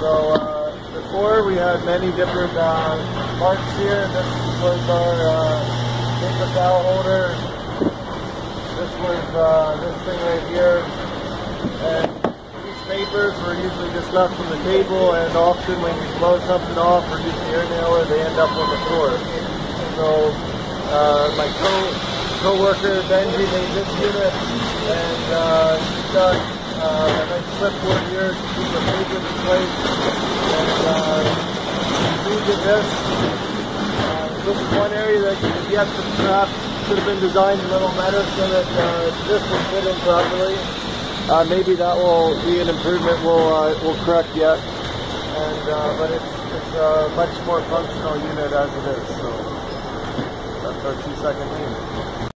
So uh, before we had many different uh, parts here. This was our uh, paper towel holder. This was uh, this thing right here. And these papers were usually just left on the table and often when you blow something off or use the air nailer, they end up on the floor. So uh, my co co-worker Benji made this unit and uh, uh, a nice clipboard here to keep the pages in place. And uh, did this. Uh, this is one area that yes, perhaps should have been designed a little better so that uh, this will fit in properly. Uh, maybe that will be an improvement we'll, uh, we'll correct yet. And, uh, but it's, it's a much more functional unit as it is. So that's our two second unit.